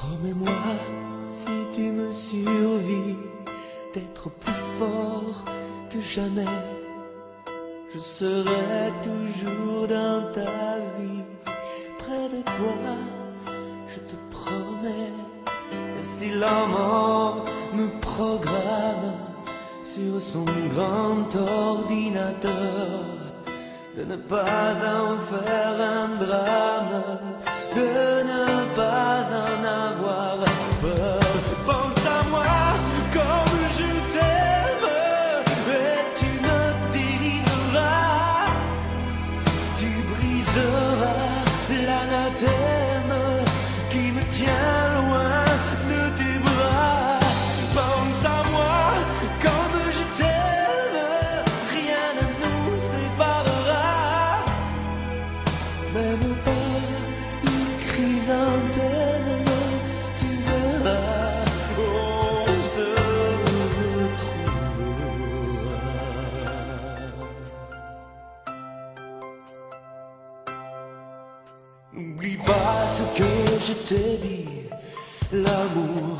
Promets-moi, si tu me survis, d'être plus fort que jamais. Je serai toujours dans ta vie, près de toi, je te promets. Et si la mort me programme sur son grand ordinateur, de ne pas en faire un drame, N'oublie pas ce que je t'ai dit, l'amour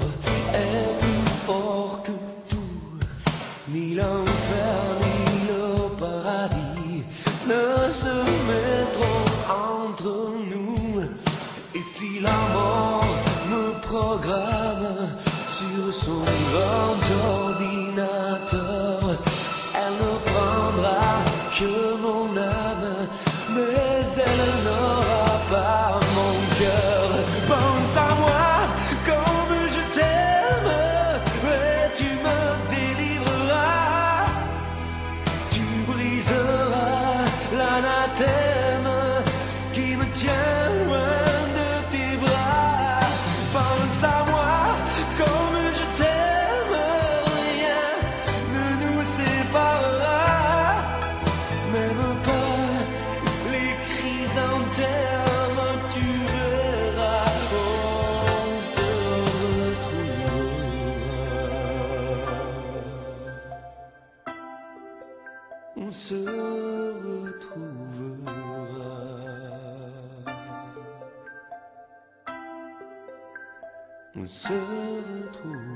est plus fort que tout, ni l'enfer ni le paradis ne se mettront entre nous. Si la mort me programme sur son grand ordinateur, elle ne prendra que mon âme, mais elle n'aura pas mon cœur. Pense à moi comme je t'aime, et tu me délivreras. Tu briseras l'anathème qui me tient loin On se retrouvera. On se retrouvera.